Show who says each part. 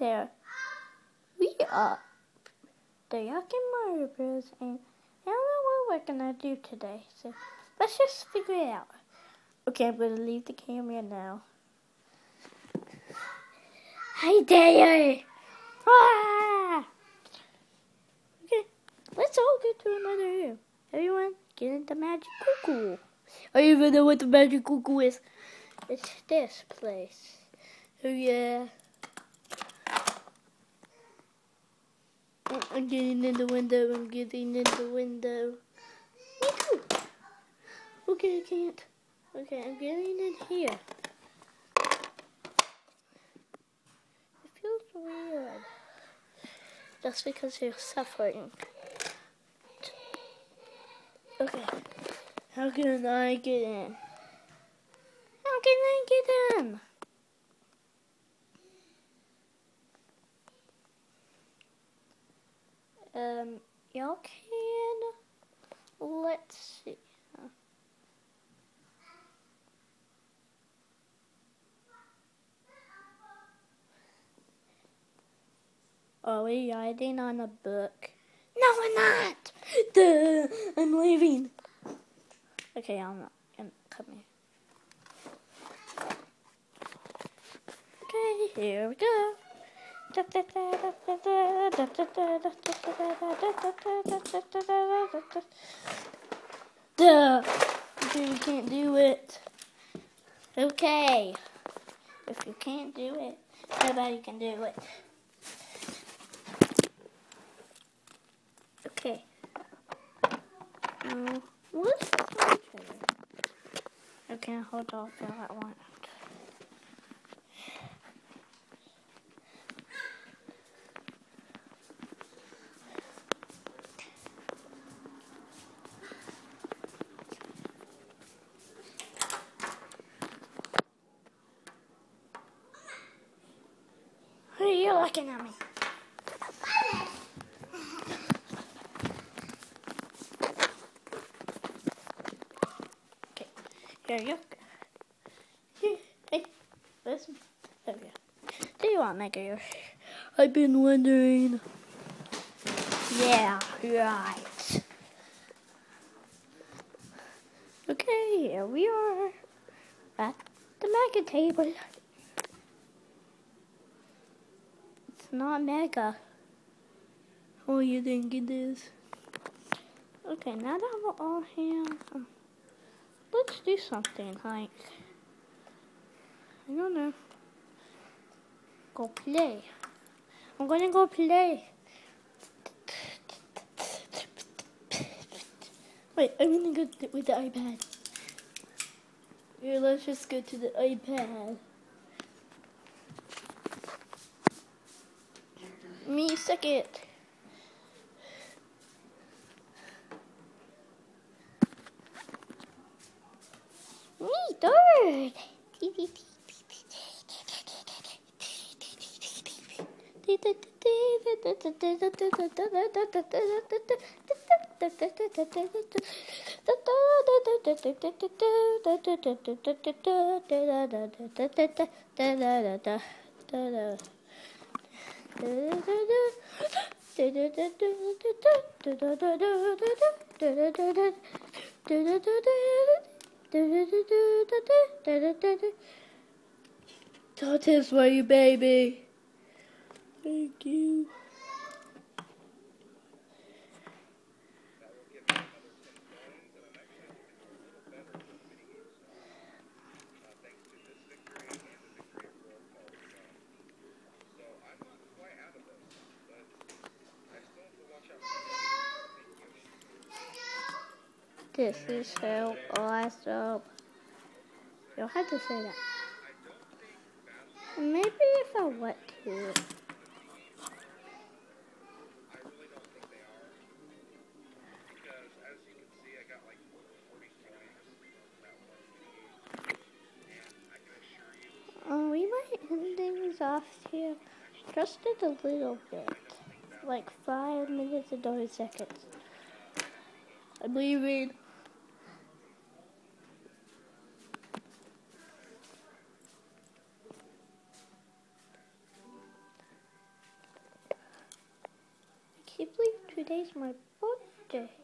Speaker 1: there. We are the Rockin Mario Bros. and I don't know what we're gonna do today, so let's just figure it out. Okay, I'm gonna leave the camera now. Hi there! Ah! Okay, let's all get to another room. Everyone, get into Magic Cuckoo. I even know what the Magic Cuckoo is. It's this place. Oh yeah. I'm getting in the window. I'm getting in the window. Okay, I can't. Okay, I'm getting in here. It feels weird. Just because you're suffering. Okay. How can I get in? How can I get in? Um, y'all can. Let's see. Are we writing on a book? No, we're not. Duh, I'm leaving. Okay, I'm not. I'm coming. Okay, here we go. Duh. You can't do it. Okay. If you can't do it, nobody can do it. Okay. Um, what's the Okay, hold off for that one. At me? Okay, here you go. Here, Hey, listen. There we go. Do you want Mega? I've been wondering. Yeah, right. Okay, here we are at the Mega table. It's not mega. Oh, you think it is? Okay, now that we're all here, um, let's do something like, I don't know, go play. I'm gonna go play. Wait, I'm gonna go th- with the iPad. Here, let's just go to the iPad. Me second. Me third. You, baby. Thank you. This is so awesome. You'll have to say that. Maybe if I want to. Um, we might end things off here just a little bit. Like five minutes and 30 seconds. I'm leaving. Today's my birthday.